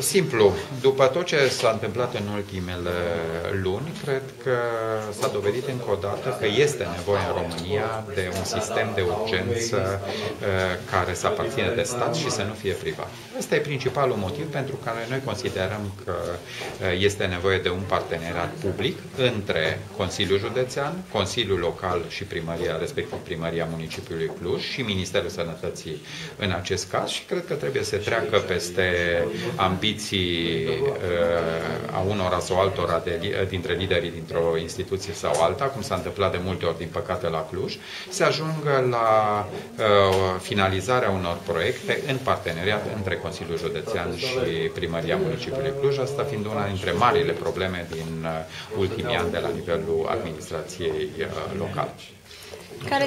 Simplu. După tot ce s-a întâmplat în ultimele luni, cred că s-a dovedit încă o dată că este nevoie în România de un sistem de urgență uh, care să aparține de stat și să nu fie privat. Ăsta e principalul motiv pentru care noi considerăm că uh, este nevoie de un parteneriat public între Consiliul Județean, Consiliul Local și Primăria, respectiv Primăria Municipiului Cluj și Ministerul Sănătății în acest caz și cred că trebuie să treacă peste ambiții uh, a unora sau altora de, dintre liderii dintr-o instituție sau alta, cum s-a întâmplat de multe ori, din păcate, la Cluj, se ajungă la uh, finalizarea unor proiecte în parteneriat între Consiliul Județean și Primăria Municipiului Cluj, asta fiind una dintre marile probleme din uh, ultimii ani de la nivelul administrației uh, locale. Care